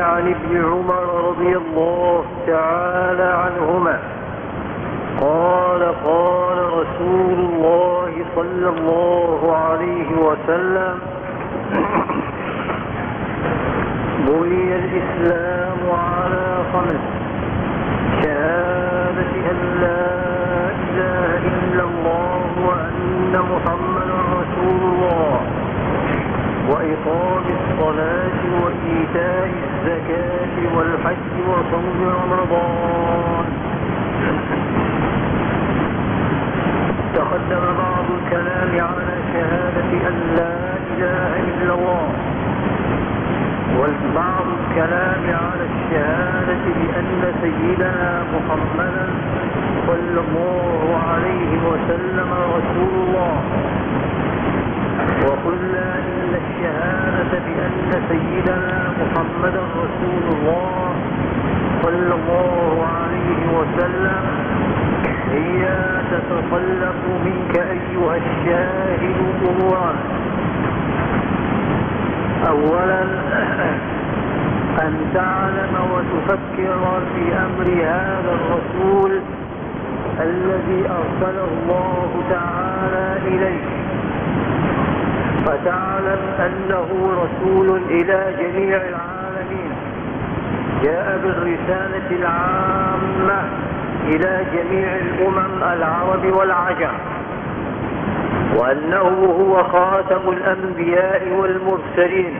عن ابن عمر رضي الله تعالى عنهما. قال قال رسول الله صلى الله عليه وسلم بني الإسلام على خمس شهادة أن لا إله إلا الله وأن محمدا رسول الله. وإقام الصلاة وإيتاء الزكاة والحج وصوم رمضان. تقدم بعض الكلام على شهادة أن لا إله إلا الله. والبعض الكلام على الشهادة بأن سيدنا محمدا صلى الله عليه وسلم رسول الله. وقلنا إن الشهادة بأن سيدنا محمدا رسول الله صلى الله عليه وسلم هي تتطلب منك أيها الشاهد أمورا. أولا أن تعلم وتفكر في أمر هذا الرسول الذي أرسله الله تعالى إليك. فتعلم أنه رسول إلى جميع العالمين. جاء بالرسالة العامة إلى جميع الأمم العرب والعجم وأنه هو خاتم الأنبياء والمرسلين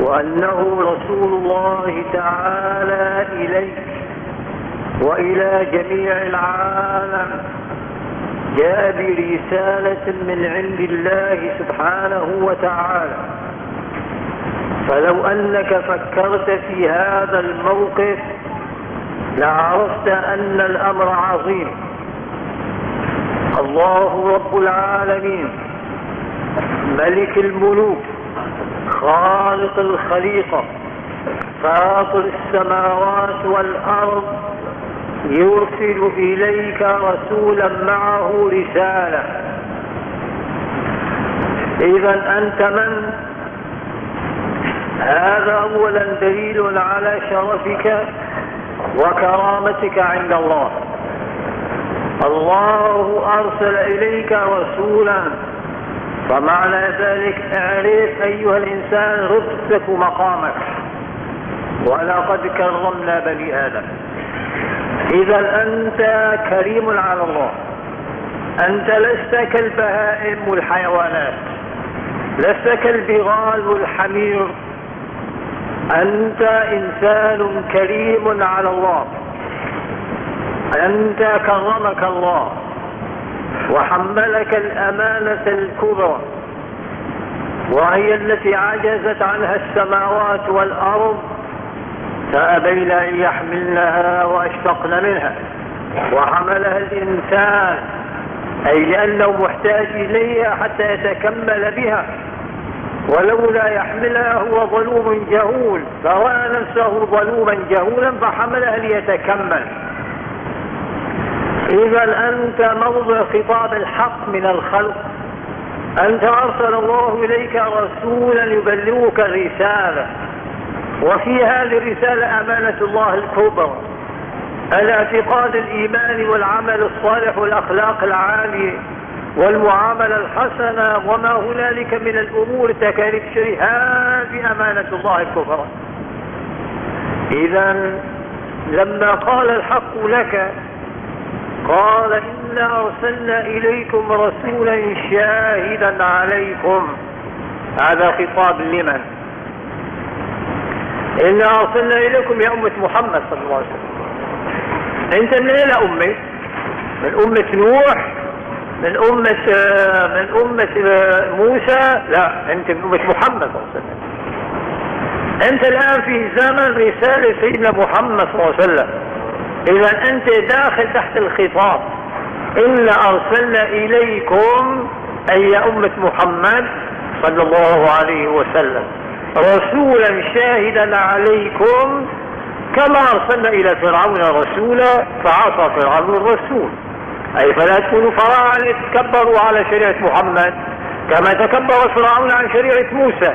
وأنه رسول الله تعالى إليك وإلى جميع العالم. جاء برسالة من عند الله سبحانه وتعالى. فلو أنك فكرت في هذا الموقف لعرفت أن الأمر عظيم. الله رب العالمين ملك الملوك خالق الخليقة فاطر السماوات والأرض يرسل إليك رسولا معه رسالة. إذا أنت من؟ هذا أولا دليل على شرفك وكرامتك عند الله. الله أرسل إليك رسولا. فمعنى ذلك اعرف أيها الإنسان رتبتك ومقامك ولقد كرمنا بني آدم. إذا أنت كريم على الله. أنت لست كالبهائم والحيوانات. لست كالبغال والحمير. أنت إنسان كريم على الله. أنت كرمك الله. وحملك الأمانة الكبرى. وهي التي عجزت عنها السماوات والأرض. فأبين أن يحملنها وأشفقن منها. وحملها الإنسان أي لأنه محتاج إليها حتى يتكمل بها. ولولا يحملها هو ظلوم جهول. فرأى نفسه ظلوما جهولا فحملها ليتكمل. إذا أنت موضع خطاب الحق من الخلق. أنت أرسل الله إليك رسولا يبلغك الرسالة وفي هذه الرسالة أمانة الله الكبرى الاعتقاد الإيماني والعمل الصالح والأخلاق العالية والمعاملة الحسنة وما هنالك من الأمور تكاليف شري هذه أمانة الله الكبرى. إذا لما قال الحق لك قال إنا أرسلنا إليكم رسولا شاهدا عليكم. هذا خطاب لمن؟ إنا أرسلنا إليكم يا أمة محمد صلى الله عليه وسلم. أنت من أين أمة من أمة نوح؟ من أمة من أمة موسى؟ لا أنت من أمة محمد صلى الله عليه وسلم. أنت الآن في زمن رسالة سيدنا محمد صلى الله عليه وسلم. إذا أنت داخل تحت الخطاب. إنا أرسلنا إليكم أي أمة محمد صلى الله عليه وسلم. رسولا شاهدا عليكم كما أرسلنا إلى فرعون رسولا فعصى فرعون الرسول. أي فلا تكونوا فراعنة تكبروا على شريعة محمد كما تكبر فرعون عن شريعة موسى.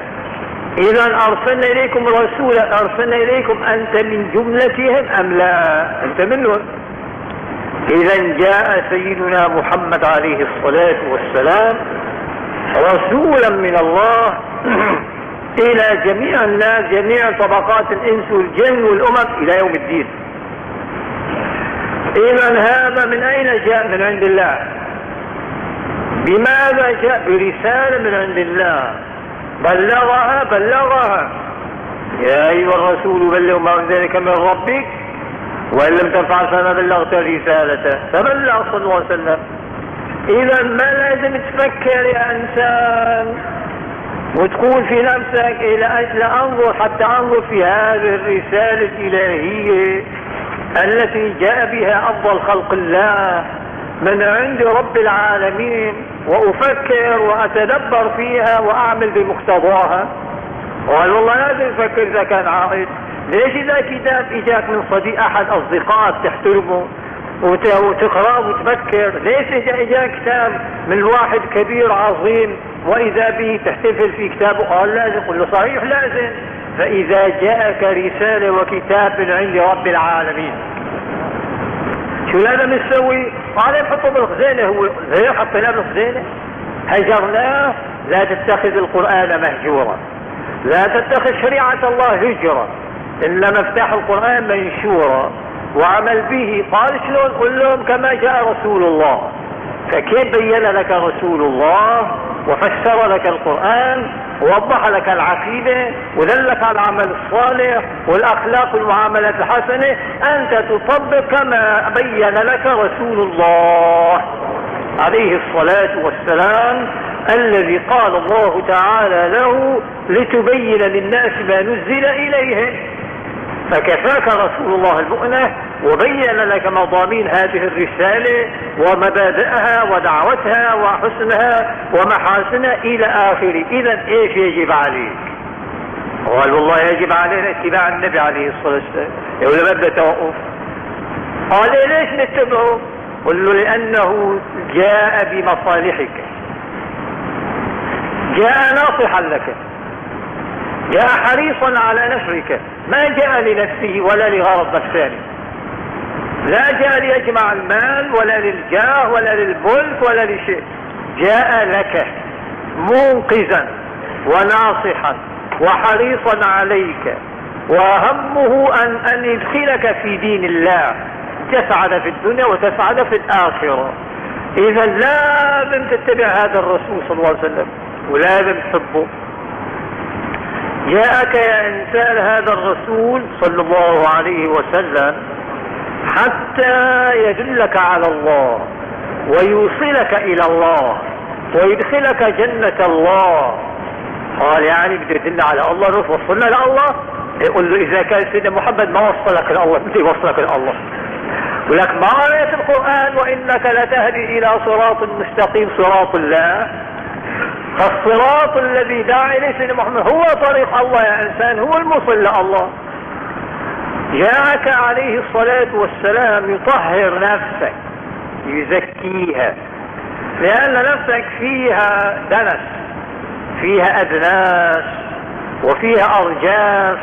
إذا أرسلنا إليكم رسولا أرسلنا إليكم أنت من جملتهم أم لا؟ أنت منهم. إذا جاء سيدنا محمد عليه الصلاة والسلام رسولا من الله. إلى جميع الناس جميع طبقات الإنس والجن والأمم إلى يوم الدين. إذا هذا من أين جاء؟ من عند الله. بماذا جاء؟ برسالة من عند الله. بلغها بلغها. يا أيها الرسول بلغ ما ذلك من ربك. وإن لم تفعل فما بلغت رسالته. فبلغ صلى الله عليه وسلم. إذا ما لازم تفكر يا إنسان؟ وتقول في نفسك إلى أجل أنظر حتى أنظر في هذه الرسالة الإلهية التي جاء بها أفضل خلق الله من عند رب العالمين وأفكر وأتدبر فيها وأعمل بمقتضاها. قال والله لازم تفكر إذا كان عائد. ليش إذا كتاب إجاك من صديق أحد أصدقائك تحترمه؟ وتقرأ وتفكر. ليش إجا إجا كتاب من واحد كبير عظيم؟ وإذا به تحتفل في كتابه. قال لازم. قل له صحيح لازم. فإذا جاءك رسالة وكتاب من عند رب العالمين. شو لازم نسوي؟ قال نحطه بالخزينة هو. زي حطيناه بالخزينة هجرناه لا. تتخذ القرآن مهجورا. لا تتخذ شريعة الله هجرا. إلا مفتاح القرآن منشورا. وعمل به. قال شلون؟ قل لهم كما جاء رسول الله. فكيف بين لك رسول الله؟ وفسر لك القرآن ووضح لك العقيدة ودلك على العمل الصالح والأخلاق والمعاملات الحسنة. أنت تطبق كما بين لك رسول الله. عليه الصلاة والسلام الذي قال الله تعالى له لتبين للناس ما نزل إليهم. فكفاك رسول الله المؤنة وبين لك مضامين هذه الرسالة ومبادئها ودعوتها وحسنها ومحاسنها إلى آخره. إذا إيش يجب عليك؟ قال والله يجب علينا اتباع النبي عليه الصلاة والسلام. يقول بدأ توقف؟ قال ليش نتبعه؟ قل له لأنه جاء بمصالحك. جاء ناصحا لك. جاء حريصا على نشرك. ما جاء لنفسه ولا لغرض نفساني. لا جاء ليجمع المال ولا للجاه ولا للملك ولا لشيء. جاء لك منقذا وناصحا وحريصا عليك. وهمه أن, أن يدخلك في دين الله. تسعد في الدنيا وتسعد في الآخرة. إذا لازم تتبع هذا الرسول صلى الله عليه وسلم. ولازم تحبه جاءك يا إنسان هذا الرسول صلى الله عليه وسلم حتى يدلك على الله ويوصلك إلى الله ويدخلك جنة الله. قال يعني بده يدل على الله روح وصلنا لله يقول له إذا كان سيدنا محمد ما وصلك لله بده يوصلك لله ولك ما قريت القرآن وإنك لتهدي إلى صراط مستقيم صراط الله. فالصراط الذي دعا إليه سيدنا محمد هو طريق الله يا إنسان هو الموصل لله جاءك عليه الصلاة والسلام يطهر نفسك يزكيها لأن نفسك فيها دنس فيها أدناس وفيها أرجاس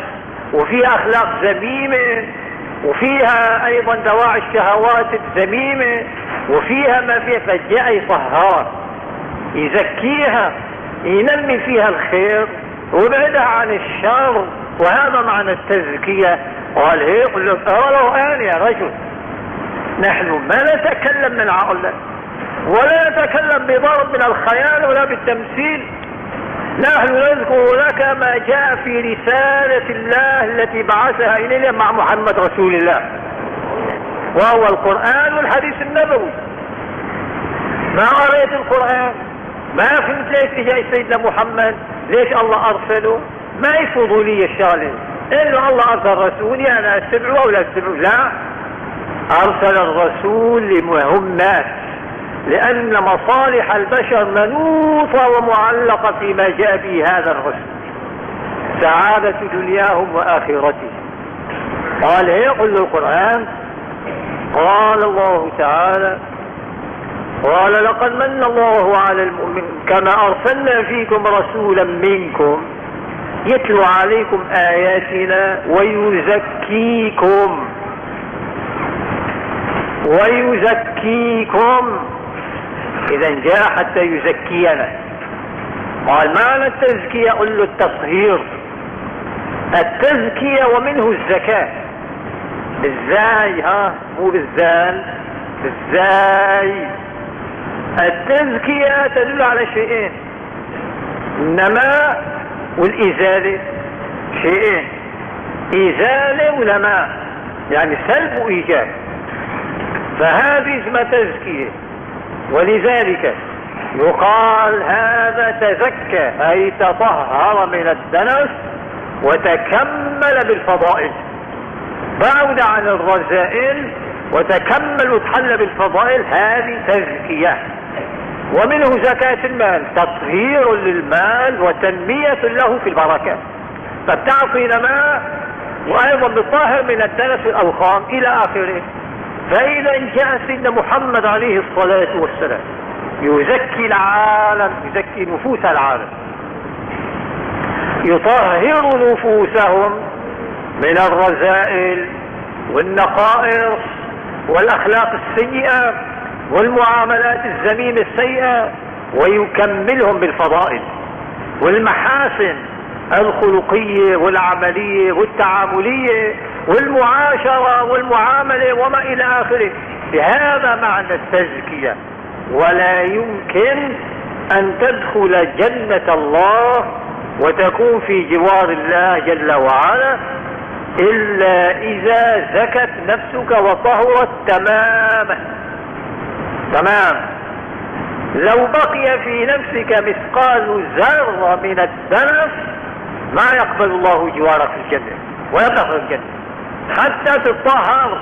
وفيها أخلاق ذميمة وفيها أيضا دواعي الشهوات الذميمة وفيها ما فيها فجاء يطهرها يزكيها. ينمي فيها الخير ويبعدها عن الشر وهذا معنى التزكية. قال قل له الآن يا رجل نحن ما نتكلم من عقل ولا نتكلم بضرب من الخيال ولا بالتمثيل. نحن نذكر لك ما جاء في رسالة الله التي بعثها إلينا مع محمد رسول الله وهو القرآن والحديث النبوي. ما قريت القرآن؟ ما فهمت ليش جاي سيدنا محمد؟ ليش الله أرسله؟ ما هي فضولية الشغلة انه الله أرسل رسول أنا اتبعه أو لا اتبعه لا. أرسل الرسول لمهمات لأن مصالح البشر منوطة ومعلقة فيما جاء به هذا الرسول. سعادة دنياهم وآخرتهم. قال هي قل القرآن. قال الله تعالى قال لقد من الله على المؤمن كما أرسلنا فيكم رسولا منكم يتلو عليكم آياتنا ويزكيكم. ويزكيكم. إذا جاء حتى يزكينا. قال معنى التزكية قل له التطهير التزكية ومنه الزكاة. إزاي ها مو بالزال. إزاي التزكية تدل على شيئين. النماء والإزالة. شيئين. إزالة ونماء يعني سلب وإيجاب. فهذه اسمها تزكية. ولذلك يقال هذا تزكى أي تطهر من الدنس وتكمل بالفضائل. بعد عن الرذائل وتكمل وتحل بالفضائل هذه تزكية. ومنه زكاة المال تطهير للمال وتنمية له في البركات. فتعطي نماء وأيضا بطاهر من الدنس والأوخام إلى آخره. فإذا جاء سيدنا محمد عليه الصلاة والسلام يزكي العالم يزكي نفوس العالم. يطهر نفوسهم من الرذائل والنقائص والأخلاق السيئة. والمعاملات الذميمة السيئة ويكملهم بالفضائل والمحاسن الخلقية والعملية والتعاملية والمعاشرة والمعاملة وما إلى آخره. بهذا معنى التزكية. ولا يمكن أن تدخل جنة الله وتكون في جوار الله جل وعلا إلا إذا زكت نفسك وطهرت تماما. تمام. لو بقي في نفسك مثقال ذرة من الدنس ما يقبل الله جوارك في الجنة ولا تدخل الجنة حتى تطهر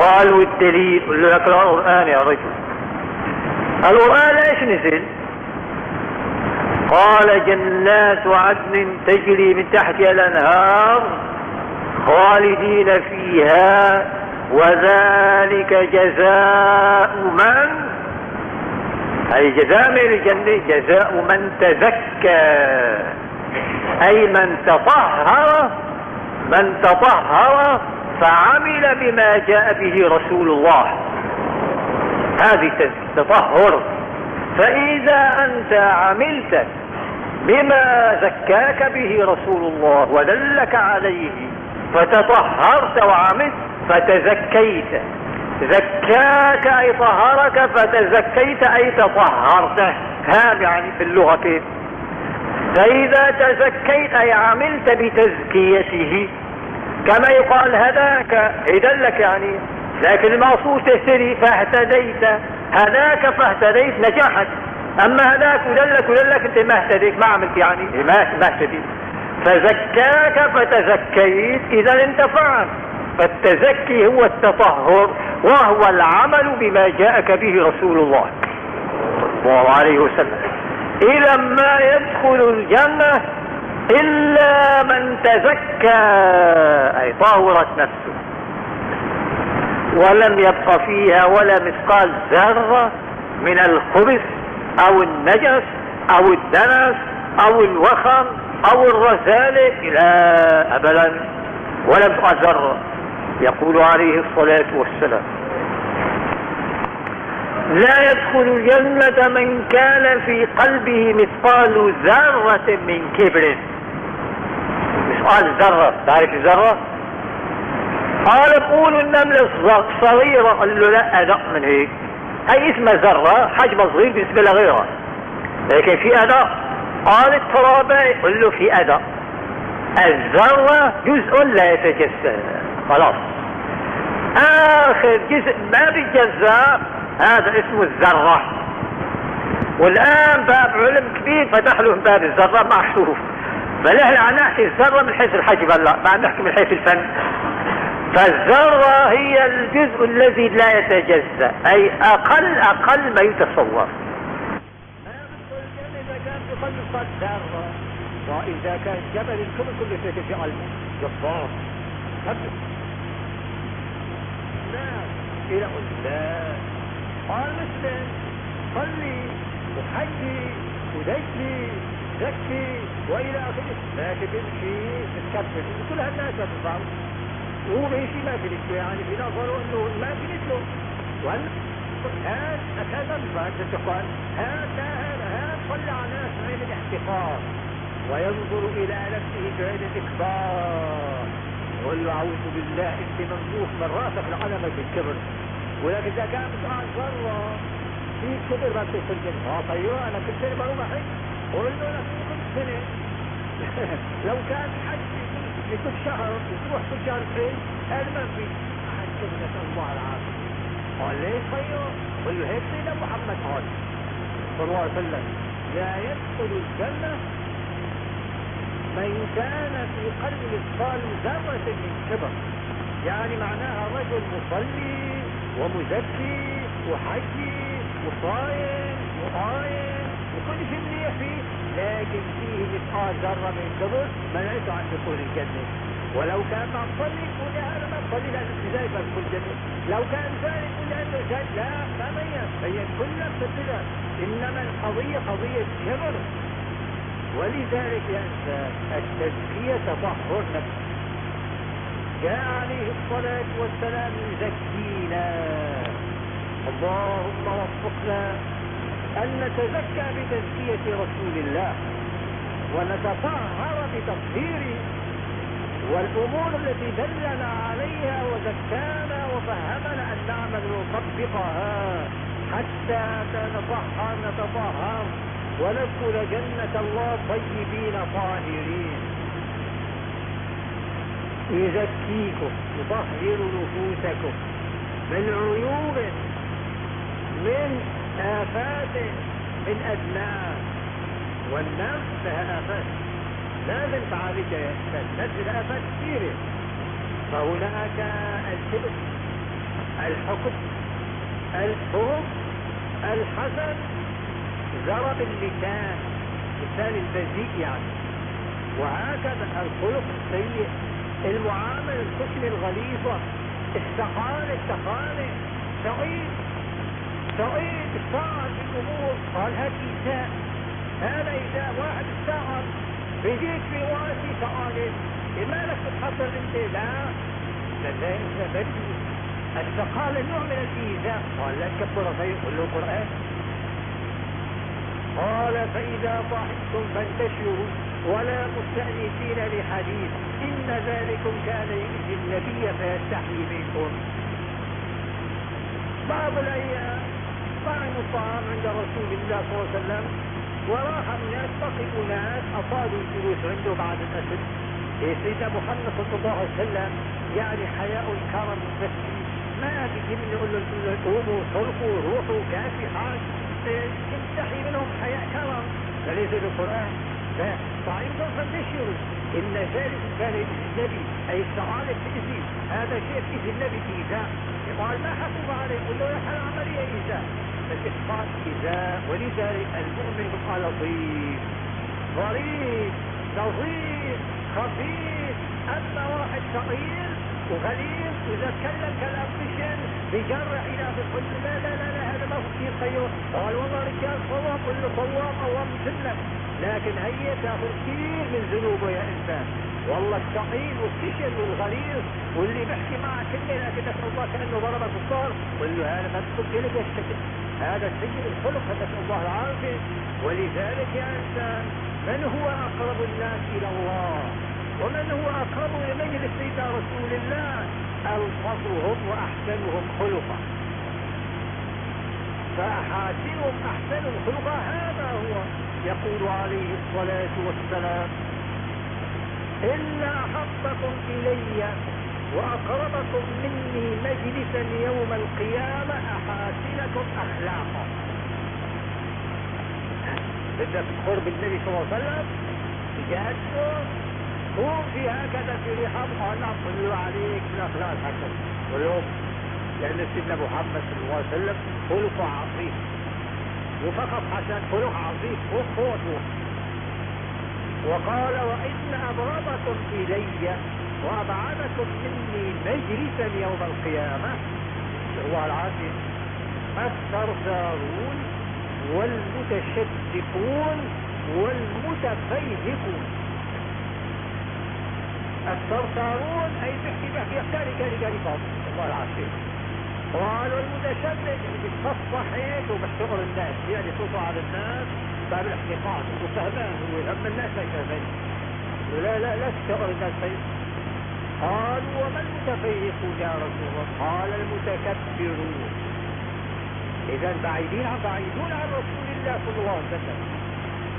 قالوا الدليل قل لك القرآن يا رجل. القرآن إيش نزل؟ قال جنات عدن تجري من تحتها الأنهار خالدين فيها وذلك جزاء من؟ أي جزاء من الجنة؟ جزاء من تزكى. أي من تطهر من تطهر فعمل بما جاء به رسول الله. هذه تطهر. فإذا أنت عملت بما زكاك به رسول الله ودلك عليه فتطهرت وعملت فتزكيت. زكاك أي طهرك فتزكيت أي تطهرت. هذا يعني في اللغة كيف؟ فإذا تزكيت أي عملت بتزكيته كما يقال هداك يدلك يعني لكن المقصود تهتدي فاهتديت. هداك فاهتديت نجحت. أما هداك ودلك ودلك أنت ما اهتديت ما عملت يعني ما ما اهتديت. فزكاك فتزكيت اذا انتفعت فالتزكي هو التطهر وهو العمل بما جاءك به رسول الله صلى الله عليه وسلم. إذا ما يدخل الجنة إلا من تزكى أي طهرت نفسه. ولم يبق فيها ولا مثقال ذرة من الخبث أو النجس أو الدنس أو الوخم أو الرذالة إلى أبدا. ولم يبقى ذرة. يقول عليه الصلاة والسلام. لا يدخل الجنة من كان في قلبه مثقال ذرة من كبر. مثقال ذرة. تعرف ذرة قال قول النملة صغيرة قال له لا أدق من هيك. هي اسمها ذرة حجمها صغير بالنسبة لغيرها. لكن في أدق قال الترابة يقول له في أدق الذرة جزء لا يتجزأ خلاص. آخر جزء ما بيتجزأ هذا اسمه الذرة. والآن باب علم كبير فتح له باب الذرة محشوف إحنا عم نحكي الذرة من حيث الحجم هلا ما عم نحكي من حيث الفن. فالذرة هي الجزء الذي لا يتجزأ أي أقل أقل ما يتصور. وإذا كان جبل الكل كل شيء في جبار. إلى لا قال مسلم صلي وحجي ودجلي زكي وإلى آخره. لكن بيمشي متكبر كل هالناس بتطلع وهو بيمشي ما في يعني في نظره أنه ما في مثله. وهلا هذا هذا الفرد هذا هذا هذا طلع ناس عين الاحتقار. وينظر إلى نفسه بعين الإكبار. يقول له أعوذ بالله أنت ممدوح من راسك العلمة بالكبر. ولكن إذا كان بتقعد برا في كبر ما بتدخل الجنة آه طيب أنا كل سنة بروح قول له لك كل سنة لو كان حج لكل شهر وتروح كل شهر فين هذا ما في. أحد نسأل الله العافية. قال ليش طيب. قل له هيك سيدنا محمد قال صلى الله عليه وسلم لا يدخل الجنة من كان في قلب مثقال ذرة من كبر. يعني معناها رجل مصلي ومزكي وحجي وصايم وقايم وكل شيء منيح فيه لكن فيه مثقال ذرة من كبر منعته عن دخول الجنة. ولو كان ما تصلي يقول هذا ما تصلي لأنه ابتدائي بدخل الجنة. لو كان ثاني يقول لأنه جد لا ما ميز هي كلها بتبتدأ إنما القضية قضية كبر. ولذلك يا إنسان التزكية تطهر نفس جاء عليه الصلاة والسلام يزكينا. اللهم وفقنا أن نتزكى بتزكية رسول الله ونتطهر بتطهيره والأمور التي دلنا عليها وزكانا وفهمنا أن نعمل ونطبقها حتى نتطهر نتطهر. وندخل جنة الله طيبين طاهرين. يزكيكم يطهر نفوسكم من عيوب من آفات من أدناس والنفس لها آفات لازم تعالجها أستاذ؟ نفس آفات كثيرة. فهناك الكبر الحكم الحب الحسد. ضرب اللسان لسان البذيء يعني. وهكذا الخلق السيء المعاملة الخشن الغليظة السقانة السقانة سعيد سعيد صعد الأمور. قال هذا إيذاء هذا إيذاء واحد استعر بيجيك في وقتي سؤالي لما لك تتحضر أنت؟ لا لا انت بدي السقالة نوع من الإيذاء. قال لا تكبر قل له قرآن. قال فإذا ضحكتم فانتشروا ولا مستأنسين لحديث إن ذلكم كان يؤذي النبي فيستحيي منكم. بعض الأيام طعموا الطعام عند رسول الله صلى الله عليه وسلم وراح الناس بقي ناس أطالوا الجلوس عنده بعد إيه سيدنا محمد صلى الله عليه وسلم يعني حياء الكرم بس ما بيجي من يقول له قوموا صرفوا روحوا كافي حاج تستحي منهم حياء كرم. فليس بالقرآن فطعيم فانتشروا إن ذلك كان النبي أي السعادة تأذي هذا شيء تأذي النبي إيذاء. قال ما حكم عليه؟ قل له يحل عملية إيذاء. فالإسقاط إيذاء ولذلك المؤمن يبقى لطيف ظريف لطيف خفيف. أما واحد ثقيل وغليظ وإذا تكلم كلام خشن بيجرح إلى بتقول لا لا لا لا. هذا خيو قال والله رجال صواب قل له صواب الله مسلم. لكن هي تأخذ كثير من ذنوبه يا إنسان. والله الثقيل والخشن والغليظ واللي بيحكي معك كلمة لكن نسأل الله كأنه ضربك الصار قل له هذا ما تدخل كلمة الشكل هذا سيء الخلق نسأل الله العافية. ولذلك يا إنسان من هو أقرب الناس إلى الله؟ ومن هو أقرب لمجلس سيدنا رسول الله؟ ألطفهم وأحسنهم خلقا. فأحاسنهم أحسنهم خلقا هذا هو يقول عليه الصلاة والسلام. إن أحبكم إلي وأقربكم مني مجلسا يوم القيامة أحاسنكم أخلاقا. بدك قرب النبي صلى الله عليه وسلم جهته هو في هكذا في رحاب قال قل عليك من أخلاق واليوم لأن سيدنا محمد صلى الله عليه وسلم خلق عظيم. وفقط حسن خلق عظيم فوق وقال وإن أبغضكم إلي وأبعدكم مني مجلسا يوم القيامة هو العافية الثرثارون والمتشدقون والمتفيهقون الثرثارون أي بيحكي بحكي كاري كاري كاري الله العافية. قالوا المتشدد اللي بيتصفح هيك وبيحتقر الناس. يعني صوته على الناس باب الاحتقار وفهمان هو هم الناس ما يفهمين لا لا لا تحتقر الناس فيه. قالوا وما المتفيهقون يا رسول الله؟ قال المتكبرون اذا بعيدين عن بعيدون عن رسول الله صلى الله عليه وسلم.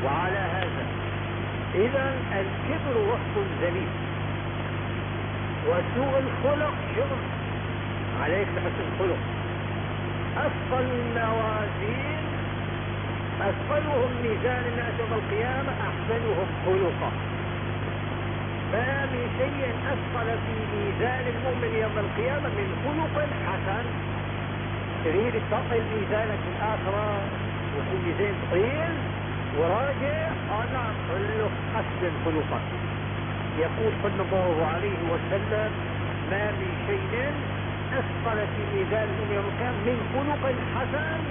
وعلى هذا. اذا الكبر وصف ذليل وسوء الخلق شر عليك بحسن الخلق أثقل الموازين أثقلهم ميزان الناس يوم القيامة أحسنهم خلقا. ما من شيء أثقل في ميزان المؤمن يوم القيامة من خلق حسن. تريد تثقل ميزانك الآخرة وفي ميزان طويل؟ وراجع نعم خلق حسن خلقا. يقول صلى الله عليه وسلم ما من شيء أثقل في ميزان يوم القيامة من خلق حسن.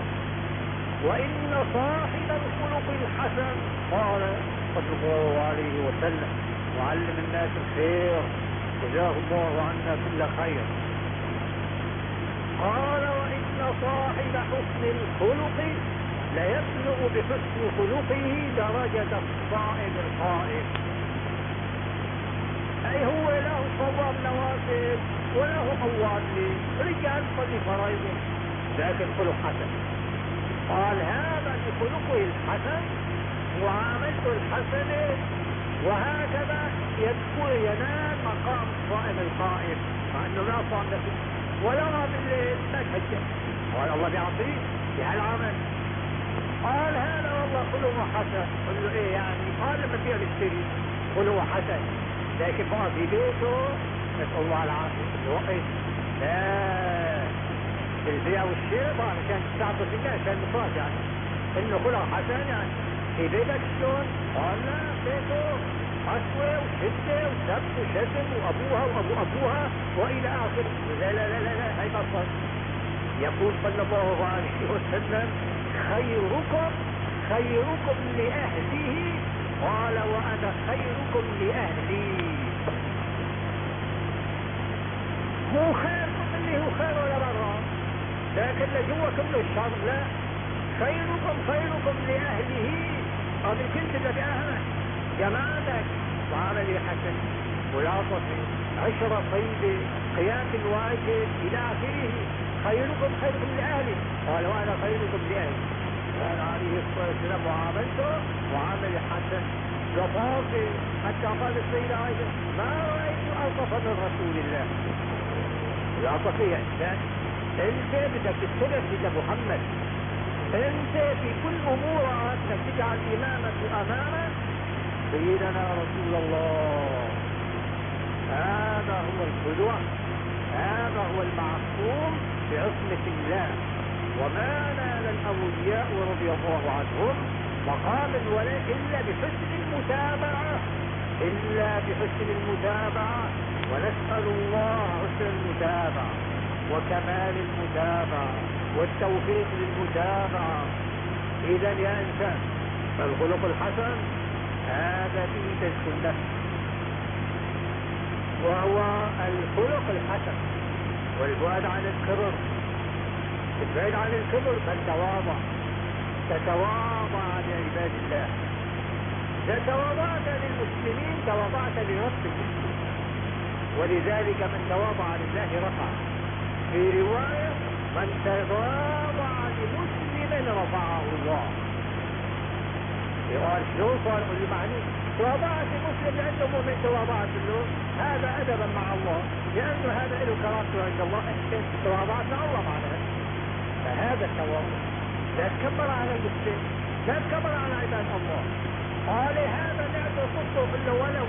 وإن صاحب الخلق الحسن قال صلى الله عليه وسلم وعلم الناس الخير جزاه الله عنا كل خير. قال وإن صاحب حسن الخلق ليبلغ بحسن خلقه درجة الصائم القائم. أي هو له صواب نوافل وله قوات لي رجال صلي فرائضه لكن خلق حسن. قال هذا بخلقه الحسن وعاملته الحسنة وهكذا يدخل ينال مقام الصائم القائم. مع إنه لا صام نفسه ويرى بالليل ما تهجد. قال الله بيعطيه بهالعمل. قال هذا والله خلقه حسن. قل له إيه يعني؟ قال لما فيها بيشتري خلقه حسن. لكن بقى في بيته نسأل الله العافية. الوقت. لا. البيع والشراء طبعا كان في الناس كان مفرد يعني. إنه خلق حسن يعني. في بيتك شلون؟ قال بيته. قسوة وشدة وسب وشتم وأبوها وأبو أبوها وإلى اخره لا لا لا لا لا هي بطل يقول صلى الله عليه وسلم خيركم خيركم لأهله. قال وأنا خيركم لأهلي. مو خيركم اللي هو خير ولا برا لكن كله الشر لا. خيركم خيركم لأهله. قبل كنت أهلك جمالك وعملي حسن. ملاطفة عشرة طيبة قيام الواجب إلى آخره خيركم خيركم لأهلي قال وأنا خيركم لأهلي. قال عليه الصلاة والسلام وعاملته؟ وعمل حسن. لطافة حتى قال السيدة عائشة ما رأيت ألطف من رسول الله. العطف يا إنسان أنت بدك تتبع سيدنا محمد أنت في كل أمورك تجعل إمامك أمامك سيدنا رسول الله. هذا هو القدوة هذا هو المعصوم بعصمة الله. وما نال الأولياء رضي الله عنهم مقام الولاء إلا بحسن المتابعة إلا بحسن المتابعة. ونسأل الله حسن المتابعة وكمال المتابعة والتوفيق للمتابعة. إذا يا إنسان فالخلق الحسن هذا فيه تزكي النفس. وهو الخلق الحسن. والبعد عن الكبر البعد عن الكبر فالتواضع. تتواضع لعباد الله. إذا تواضعت للمسلمين تواضعت لربك. ولذلك من تواضع لله رفع. في رواية من تواضع لمسلم رفعه الله. يقال شلون صار قل معني تواضعت المسلم لأنه مؤمن تواضعت له هذا ادبا مع الله. لأنه هذا له كرامته عند الله. انت تواضعت مع الله معناها فهذا التواضع لا تكبر على المسلم لا تكبر على عباد الله. قال هذا نعطي صدته قل له ولو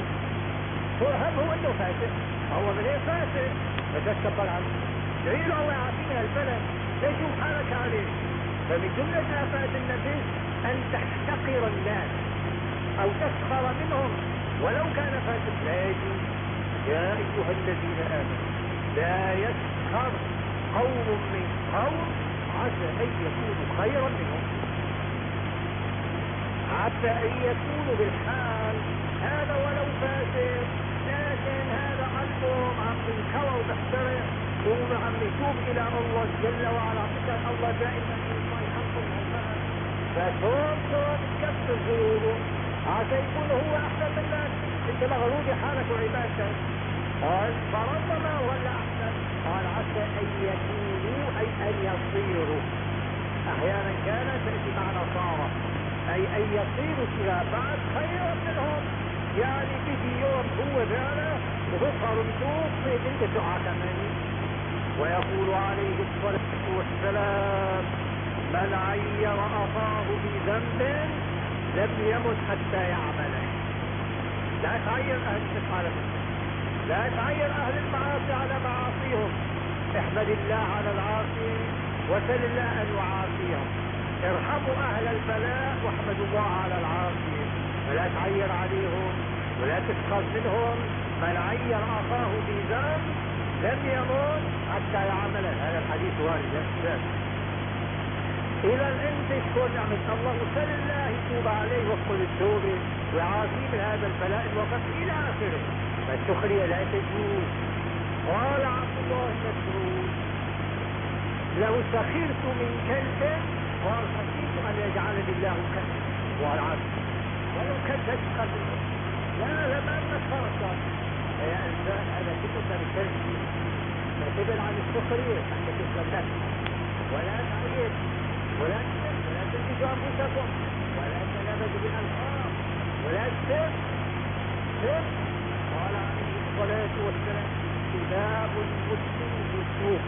هو هم هو إنه فاسد هو من إيه فاسد. بدك تكبر عنه دليل الله يعافينا البلد. ليش حالك عليه. فمن جملة آفات النفس أن تحتقر الناس أو تسخر منهم ولو كان فاسد. لا يجوز. يا أيها الذين آمنوا لا يسخر قوم من قوم عسى أن يكونوا خيرا منهم. عسى أن يكونوا بالحال. هذا ولو فاسد. قلبهم عم ينكوى وبحترق وعم يتوب إلى الله جل وعلا. فكر الله دائما ما يحصل الحسنات فصوم صوم تكفر ذنوبه عسى يكون هو أحسن منك إنت مغلوب حالك وعبادتك. قال فربما ولا احسن قال عسى أن يكونوا أي أن يصيروا. أحيانا كان تأتي معنا صار أي أن يصيروا فيما بعد خيرا منهم. يعني بيجي يوم هو فعلا بيت انت تقع كمان ويقول عليه الصلاة والسلام من عير أخاه بذنب لم يمت حتى يعمله لا تعير أهل على لا تعير أهل المعاصي على معاصيهم. احمد الله على العاصي وسل الله أن يعافيهم. ارحموا أهل البلاء واحمدوا الله على العاصي. ولا تعير عليهم ولا تسخر منهم. من عير أخاه بذنب لم يمت حتى يعمله هذا الحديث وارد. اذا انت تكون نعمة الله. الله يتوب عليه وقل التوبة ويعافيه من هذا البلاء الوقت إلى آخره. فالسخرية لا تجوز. قال عبد الله مسعود لو سخرت من كلب قال خشيت أن يجعلني الله كلب. والعبد ولو كلب تسخر منه لا لما انسان هذا من كلب فتبعد عن السخرية تسلم نفسك ولا تعيد ولا ولا تنتجوا أنفسكم. ولا تنابذوا بالالقاب ولا تسب سب قال عليه الصلاة والسلام كتاب المسلم بالسوق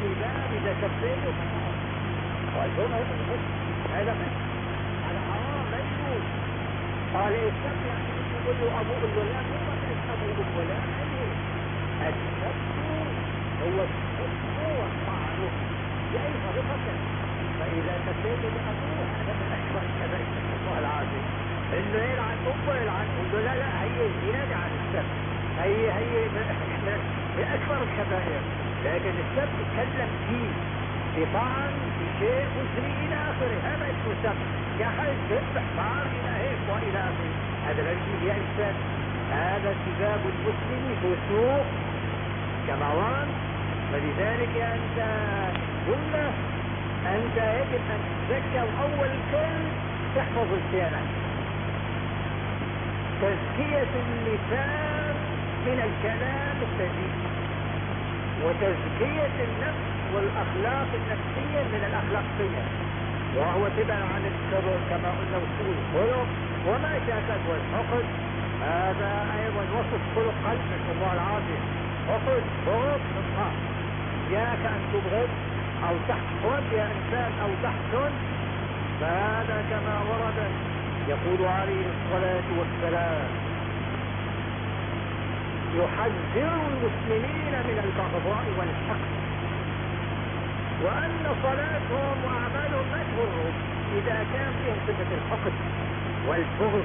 كتاب إذا سبيته فنار قال هنا هذا هذا حرام لا يجوز. قال يعني يقول له له لا مو ما ابوه ولا السب هو هو الطعن بأي طريقة. فإذا تسيب لأبوه هذا من أكبر الكبائر الله العافية إنه يلعن أمه يلعن له لا لا هي زيادة عن السب هي هي من, من أكبر الكبائر لكن السب يتكلم فيه بطعن بشيء مسري إلى آخره. هذا اسمه سب يا حي تذبح طعن إلى هيك وإلى آخره. هذا يا إنسان هذا سباب المسلم فسوق كما وان فلذلك أنت ثم أنت يجب أن تتذكر أول كل تحفظ لسانك تزكية اللسان من الكلام السديد وتزكية النفس والأخلاق النفسية من الأخلاقية وهو تبع عن الكبر كما قلنا وسوء الخلق وما شاكت والحقد هذا أيضا وصف خلق قلب نسأل الله العافية حقد بغض نصحى إياك أن تبغض أو تحقد يا إنسان أو تحسن فهذا كما ورد يقول عليه الصلاة والسلام. يحذر المسلمين من البغضاء والحقد. وأن صلاتهم وأعمالهم ما تضرهم إذا كان فيهم صفة الحقد. والبغض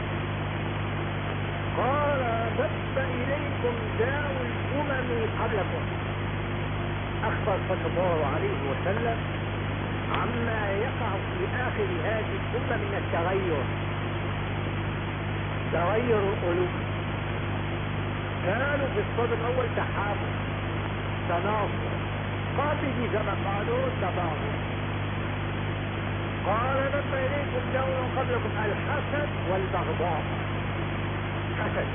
قال دب إليكم داء الأمم قبلكم. أخبر صلى الله عليه وسلم عما يقع في آخر هذه الأمة من التغير. تغير القلوب كانوا في الصدر الأول تحابوا تناصر. قال في زمن قالوا تباغض. قال لما إليكم دور قبلكم الحسد والبغضاء. حسد.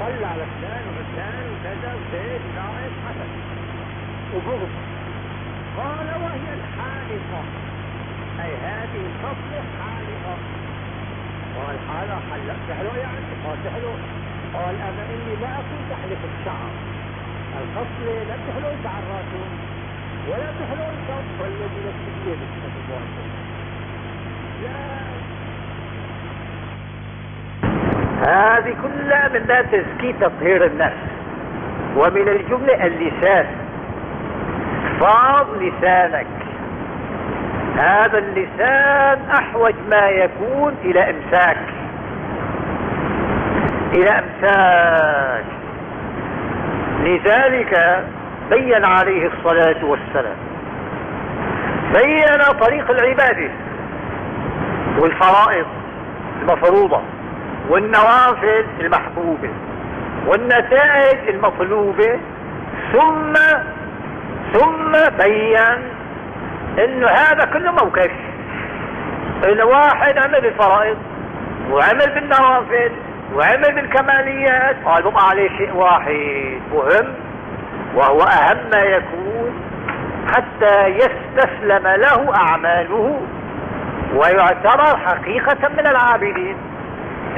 صلى على فلان وفلان وكذا وزيد وناقص حسد. وبغض. قال وهي الحالقة أي هذه الخصلة حالقة قال حالة حلق تحلو يعني؟ قال تحلو قال أما إني لا أكون تحلق الشعر. الخصلة لا تحلو شعر راسه ولا تحلو الصوت والذي نفسه بيده نسأل الله لا هذه كلها من باب تزكية تطهير النفس. ومن الجملة اللسان. احفظ لسانك. هذا اللسان أحوج ما يكون إلى أمساك. إلى أمساك. لذلك بين عليه الصلاة والسلام. بين طريق العبادة والفرائض المفروضة. والنوافل المحبوبة والنتائج المطلوبة ثم ثم بين إنه هذا كله موقف. الواحد عمل الفرائض وعمل بالنوافل وعمل بالكماليات. قال عليه شيء واحد مهم وهو أهم ما يكون حتى يستسلم له أعماله ويعتبر حقيقة من العابدين.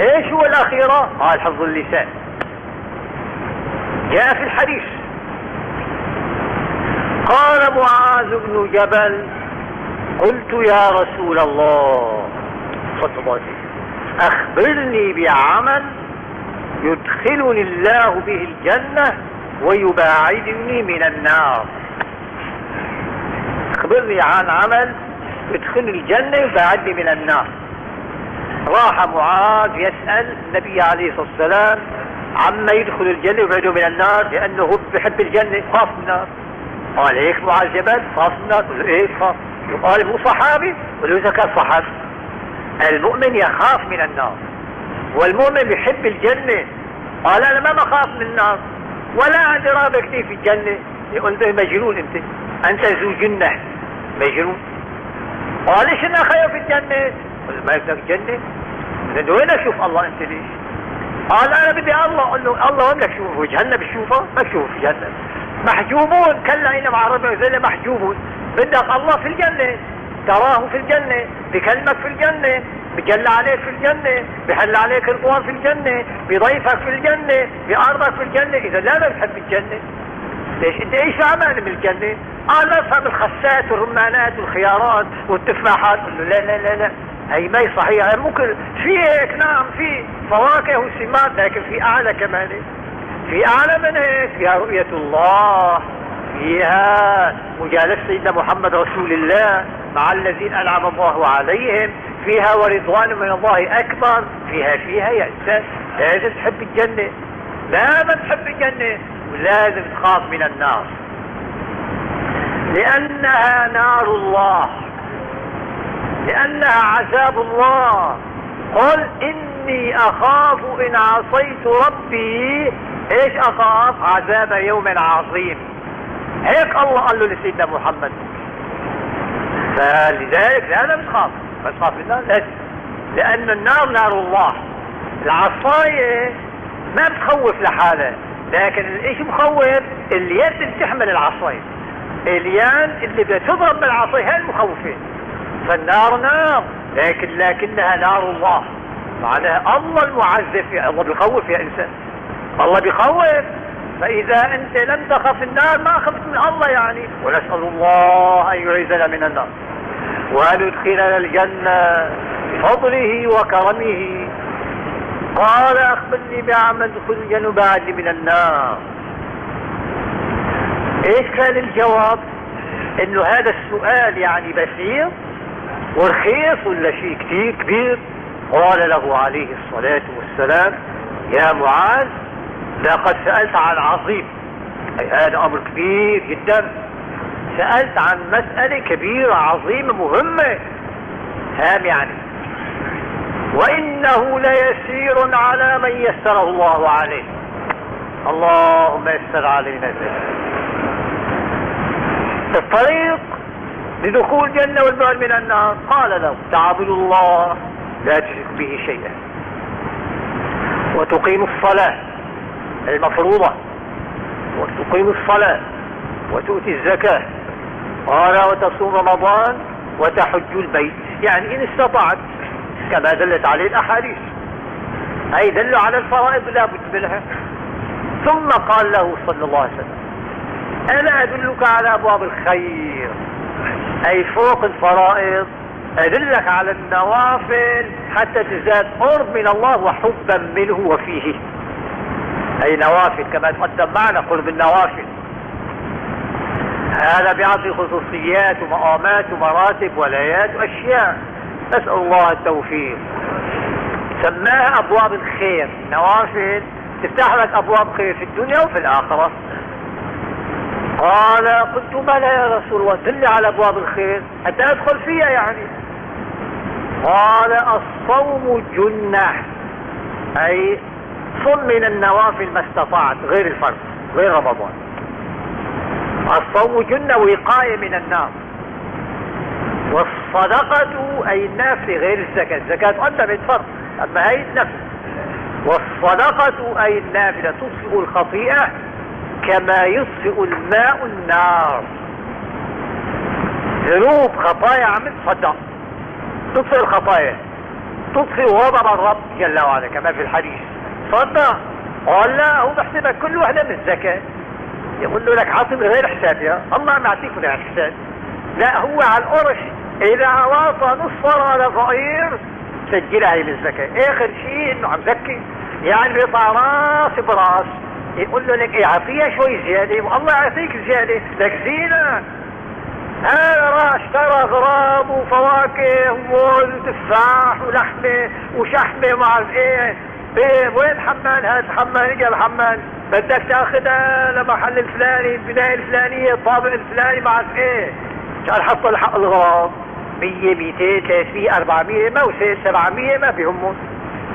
إيش هو الأخيرة؟ قال حفظ اللسان. جاء في الحديث. قال معاذ بن جبل قلت يا رسول الله أخبرني بعمل يدخلني الله به الجنة ويباعدني من النار. أخبرني عن عمل يدخلني الجنة ويباعدني من النار. راح معاذ يسأل النبي عليه الصلاة والسلام عما يدخل الجنة ويبعده من النار لأنه هو بحب الجنة خاف النار. قال هيك معاذ جبل؟ خاف النار. قال إيه خاف؟ قال مو صحابي. قال إذا كان صحابي. المؤمن يخاف من النار. والمؤمن يحب الجنة. قال أنا ما بخاف من النار. ولا عندي رغبة كثير في الجنة. يقول له مجنون أنت. أنت ذو جنة. مجنون. قال ليش أنا خايف الجنة؟ ما بدك جنة قال وين أشوف الله أنت ليش؟ قال أنا بدي الله قال له الله وين بدك تشوفه جهنم بتشوفه ما تشوفه في جهنم. محجوبون كلا إنما عربي زي محجوبون. بدك الله في الجنة تراه في الجنة بكلمك في الجنة بجل عليك في الجنة بحل عليك القوان في الجنة بضيفك في الجنة بأرضك في الجنة. إذا لا بتحب الجنة. ليش؟ إنت إيش عمال من الجنة قال بفهم الخسات والرمانات والخيارات والتفاحات. قال له لا لا لا لا. هي ما هي صحيحة. ممكن في هيك نعم في فواكه وسمات لكن في أعلى كمان. في أعلى من هيك؟ فيها رؤية الله. فيها مجالسة سيدنا محمد رسول الله مع الذين أنعم الله عليهم. فيها ورضوان من الله أكبر. فيها فيها يا إنسان لازم تحب الجنة لازم تحب الجنة ولازم تخاف من النار. لأنها نار الله. لأنها عذاب الله. قل إني أخاف إن عصيت ربي. إيش أخاف؟ عذاب يوم عظيم. هيك الله قال له لسيدنا محمد. فلذلك لازم تخاف. ما تخاف النار. لازم لأن النار نار الله. العصاية ما بتخوف لحالها لكن الإشي مخوف اليد اللي تحمل العصاية اليان اللي بتضرب بالعصاية هي المخوفين. فالنار نار لكن لكنها نار الله. معناها الله المعذب يا الله بيخوف يا إنسان. الله بيخوف. فإذا أنت لم تخف النار ما خفت من الله يعني. ونسأل الله أن يعيذنا من النار. وأن يدخلنا الجنة بفضله وكرمه. قال أخبرني بعمل دخول الجنه بعد من النار. إيش كان الجواب؟ إنه هذا السؤال يعني بسيط ورخيص ولا شيء كثير كبير؟ قال له عليه الصلاة والسلام يا معاذ لقد سألت عن عظيم. أي هذا أمر كبير جدا. سألت عن مسألة كبيرة عظيمة مهمة. هام يعني. وإنه ليسير على من يسره الله عليه. اللهم يسر علينا ذلك الطريق لدخول الجنة والبعد من النار. قال له تعبد الله لا تشرك به شيئا. وتقيم الصلاة المفروضة. وتقيم الصلاة وتؤتي الزكاة. قال وتصوم رمضان وتحج البيت. يعني إن استطعت كما دلت عليه الأحاديث. أي دل على الفرائض لا بد منها. ثم قال له صلى الله عليه وسلم أنا أدلك على أبواب الخير؟ أي فوق الفرائض أدلك على النوافل حتى تزداد قرب من الله وحبا منه وفيه. أي نوافل كما تقدم معنا قرب النوافل. هذا بيعطي خصوصيات ومقامات ومراتب ولايات وأشياء. نسأل الله التوفيق. سماها أبواب الخير. نوافل تفتح لك أبواب خير في الدنيا وفي الآخرة. قال قلت بلى يا رسول الله؟ دل على أبواب الخير. حتى أدخل فيها يعني. قال الصوم جنة. أي صم من النوافل ما استطعت. غير الفرض غير رمضان. الصوم جنة وقاية من النار. والصدقة أي النافل غير الزكاة. الزكاة قدمت فرض أما هي النفل والصدقة أي النافلة تطفئ الخطيئة كما يطفئ الماء النار. ذنوب خطايا عمل صدق تطفئ الخطايا. تطفئ غضب الرب جل وعلا كما في الحديث. صدق. قال لا هو بحسبك كل واحدة من الزكاة. يقول له لك عاطي غير حساب يا الله ما يعطيك غير حساب. لا هو على القرش إذا اعطى نص على فقير سجلها هي بالزكاة آخر شيء إنه عم زكي يعني بيطلع راس براس. يقول له لك اعطيها شوي زيادة والله يعطيك زيادة لك زينة. هذا راح اشترى غراب وفواكه وتفاح ولحمة وشحمة عرف إيه. إيه وين حمان هذا حمان اجى الحمان بدك تأخذها لمحل الفلاني البناية الفلانية الطابق الفلاني عرف إيه. عشان حط الحق الغراب؟ 100 200 300 400 ما وصل 700 ما بيهمهم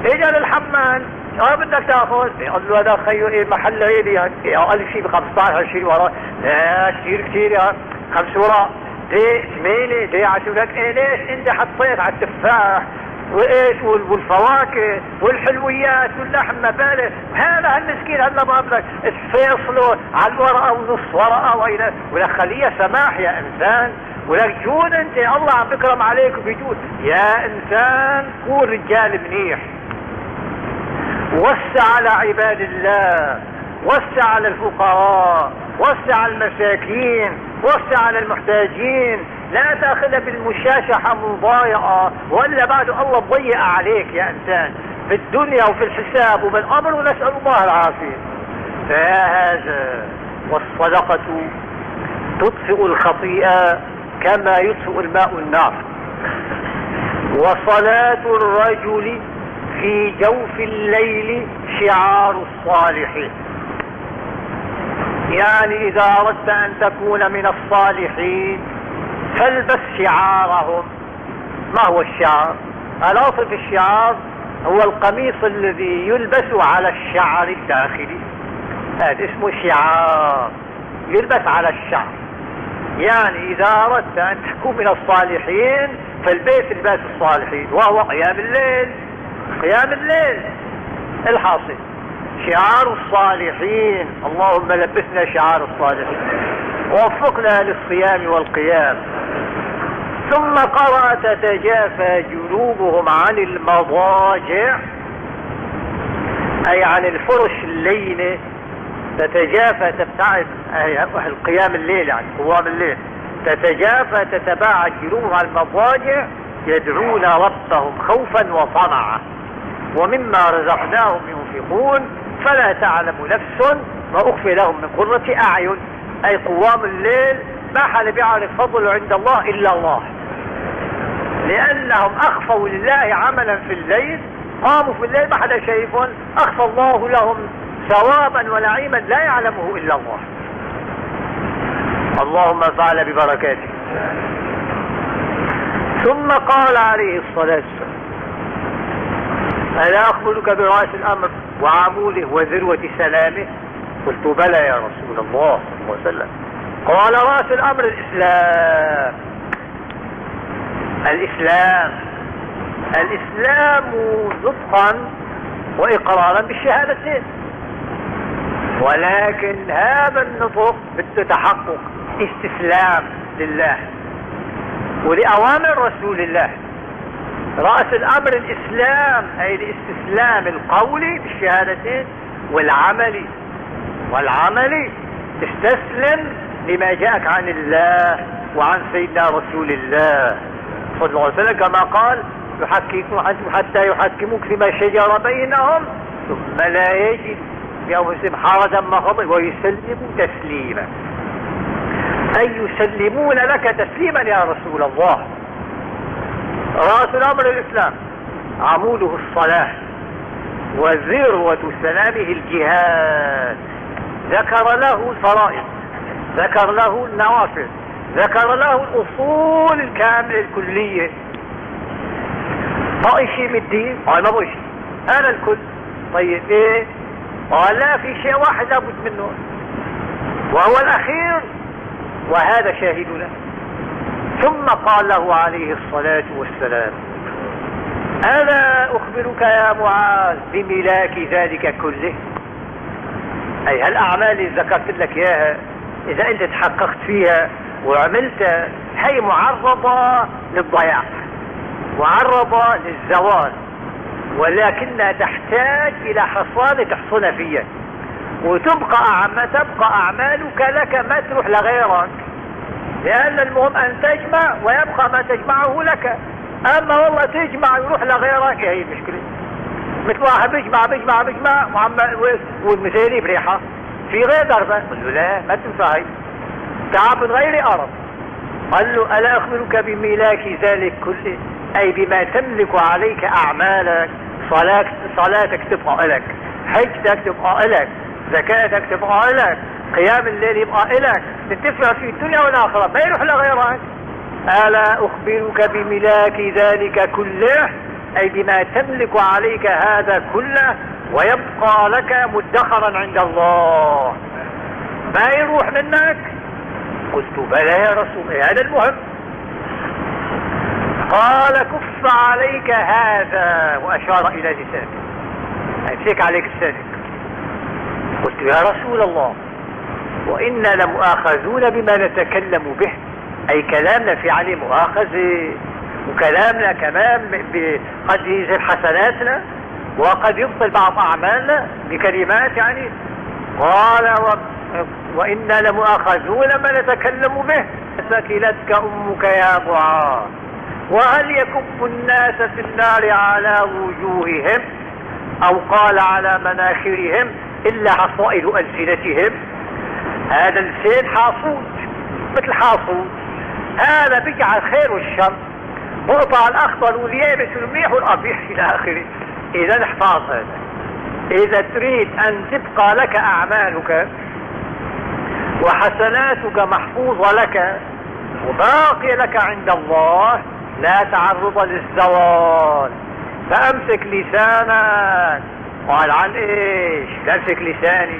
اجى للحمان آه بدك تأخذ. قال له هذا خيو إيه محل هيدي أقل شيء ب 15 20 ورا لا كثير كثير يا. خمس ورا دي ثمانية. دي عشرة إيه ليش أنت حطيت على التفاح؟ وإيش؟ والفواكه والحلويات واللحم مبالغ هذا المسكين هلا ما بدك تفيصله على الورقة ونص ورقة وإلى ولك خليها سماح يا إنسان. ولك جود انت الله عم بكرم عليك وبيجود يا انسان كون رجال منيح. وسع على عباد الله. وسع على الفقراء. وسع على المساكين. وسع على المحتاجين. لا تأخذها بالمشاشحة مضايقة ولا بعد الله ضيق عليك يا انسان. في الدنيا وفي الحساب وبالامر ونسأل الله العافية. فهذا والصدقة تطفئ الخطيئة. كما يطفئ الماء النار. وصلاة الرجل في جوف الليل شعار الصالحين. يعني إذا أردت أن تكون من الصالحين فالبس شعارهم. ما هو الشعار؟ الأصل في الشعار هو القميص الذي يلبس على الشعر الداخلي. هذا اسمه شعار يلبس على الشعر. يعني إذا أردت أن تكون من الصالحين فالبيت لباس الصالحين وهو قيام الليل. قيام الليل. الحاصل. شعار الصالحين. اللهم لبسنا شعار الصالحين. ووفقنا للصيام والقيام. ثم قرأ تتجافى جنوبهم عن المضاجع أي عن الفرش اللينة تتجافى تبتعد القيام الليل يعني قوام الليل. تتجافى تتباعد جنوبهم عن المضاجع يدعون ربهم خوفا وطمعا. ومما رزقناهم ينفقون فلا تعلم نفس ما أخفي لهم من قرة أعين. أي قوام الليل ما حد بيعرف فضله عند الله إلا الله. لأنهم أخفوا لله عملا في الليل قاموا في الليل ما حدا شايفهم أخفى الله لهم ثوابا ونعيما لا يعلمه إلا الله. اللهم فعل ببركاته ثم قال عليه الصلاة والسلام ألا أخبرك برأس الأمر وعموله وذروة سلامه؟ قلت بلى يا رسول الله صلى الله عليه وسلم. قال رأس الأمر الإسلام. الإسلام. الإسلام نطقا وإقرارا بالشهادتين. ولكن هذا النطق بده تحقق استسلام لله ولأوامر رسول الله. رأس الأمر الإسلام أي الاستسلام القولي بالشهادتين والعملي. والعملي تستسلم لما جاءك عن الله وعن سيدنا رسول الله. صلى الله عليه وسلم كما قال يحكموا حتى يحكموك فيما شجر بينهم ثم لا يجد بأنفسهم حرجا ما ويسلموا تسليما. أي يسلمون لك تسليما يا رسول الله. رأس الأمر الإسلام. عموده الصلاة وذروة سلامه الجهاد. ذكر له الفرائض ذكر له النوافل ذكر له الأصول الكاملة الكلية. بقي شيء من الدين؟ قال ما شيء هذا الكل. طيب إيه؟ قال لا في شيء واحد لابد منه وهو الأخير وهذا شاهد له. ثم قال له عليه الصلاة والسلام ألا أخبرك يا معاذ بملاك ذلك كله؟ أي هالأعمال اللي ذكرت لك إياها؟ إذا أنت تحققت فيها وعملت هي معرضة للضياع معرضة للزوال. ولكنها تحتاج إلى حصانة تحصن فيها وتبقى أعمال تبقى أعمالك لك ما تروح لغيرك. لأن المهم أن تجمع ويبقى ما تجمعه لك. أما والله تجمع ويروح لغيرك هي المشكلة. مثل واحد بيجمع بيجمع بيجمع وعمال والمثالي بريحة. في غير درجة قال له لا ما تنفع هي تعب من غير أرض. قال له ألا أخبرك بملاك ذلك كله؟ أي بما تملك عليك أعمالك صلاة صلاتك تبقى لك حجتك تبقى لك زكاتك تبقى لك قيام الليل يبقى لك تنتفع في الدنيا والآخرة ما يروح لغيرك ألا أخبرك بملاك ذلك كله؟ أي بما تملك عليك هذا كله ويبقى لك مدخرا عند الله. ما يروح منك؟ قلت بلى يا رسول هذا المهم. قال كف عليك هذا وأشار إلى لسانك. أمسك عليك لسانك. قلت يا رسول الله وإنا لمؤاخذون بما نتكلم به أي كلامنا في عليه مؤاخذة وكلامنا كمان قد يزيد حسناتنا وقد يبطل بعض أعمالنا بكلمات يعني. قال و... وإنا لمؤاخذون ما نتكلم به. سكلتك أمك يا معاذ وهل يكب الناس في النار على وجوههم أو قال على مناخرهم إلا حصائل ألسنتهم؟ هذا اللسان حاصوت مثل حاصوت. هذا بيجعل الخير والشر مقطع الأخضر واليابس والمليح والقبيح إلى آخره. إذا احفظ هذا. إذا تريد أن تبقى لك أعمالك وحسناتك محفوظة لك وباقي لك عند الله لا تعرض للزوال. فأمسك لسانك. قال عن إيش؟ تمسك لساني.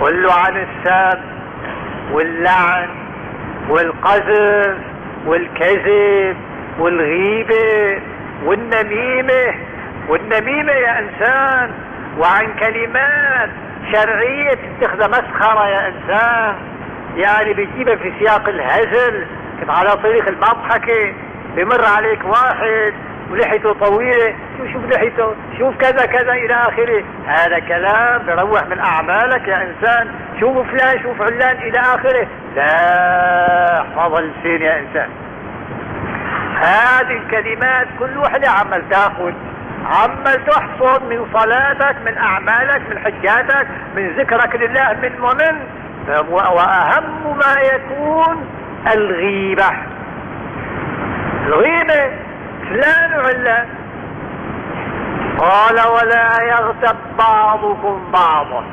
قل له عن السب واللعن والقذف والكذب والغيبة والنميمة. والنميمة يا إنسان وعن كلمات شرعية تتخذ مسخرة يا إنسان. يعني بتجيبها في سياق الهزل على طريق المضحكة بمر عليك واحد ولحيته طويلة شوف لحيته شوف كذا كذا إلى آخره. هذا كلام بروح من أعمالك يا إنسان. شوف فلان شوف علان إلى آخره. لا احفظ اللسان يا إنسان. هذه الكلمات كل وحدة عمال تاخذ. عمال تحصد من صلاتك من أعمالك من حجاتك من ذكرك لله من ومن وأهم ما يكون الغيبة. الغيبة فلان وعلان قال ولا يغتب بعضكم بعضا.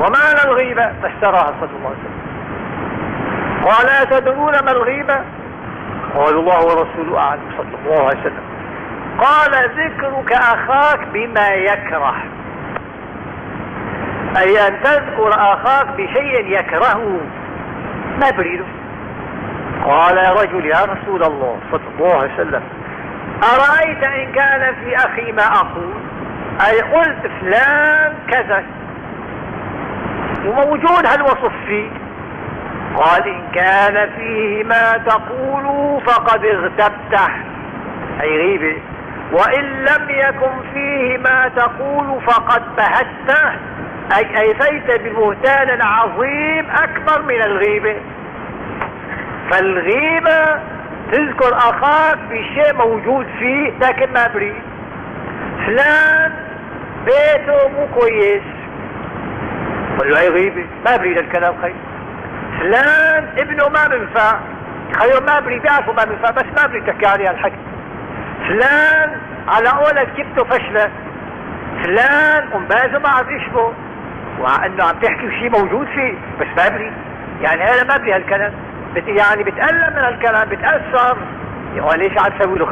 ومعنى الغيبة؟ فاشتراها صلى الله عليه وسلم. قال أتدرون ما الغيبة؟ قال الله ورسوله أعلم صلى الله عليه وسلم. قال ذكرك أخاك بما يكره. أي أن تذكر أخاك بشيء يكرهه. ما بريده قال يا رجل يا رسول الله صلى الله عليه وسلم أرأيت إن كان في أخي ما أقول؟ أي قلت فلان كذا. وموجود هالوصف فيه؟ قال إن كان فيه ما تقول فقد اغتبته. أي غيبة. وإن لم يكن فيه ما تقول فقد بهته أي أيفيت ببهتان عظيم أكبر من الغيبة. فالغيبة تذكر أخاك بشيء موجود فيه لكن ما بريد فلان بيته مو كويس. قل له أي غيبة؟ ما بريد الكلام خير. فلان ابنه ما بنفع خير ما بريد بيعرفوا ما بنفع بس ما بريد تحكي عليه الحكي فلان على قولك جبته فشلة. فلان ومبازه ما عم يشبه. وإنه انه عم تحكي شيء موجود فيه بس ما يعني هذا ما بريد هالكلام. بت يعني بتألم من الكلام بتأثر. وليش عم تسوي له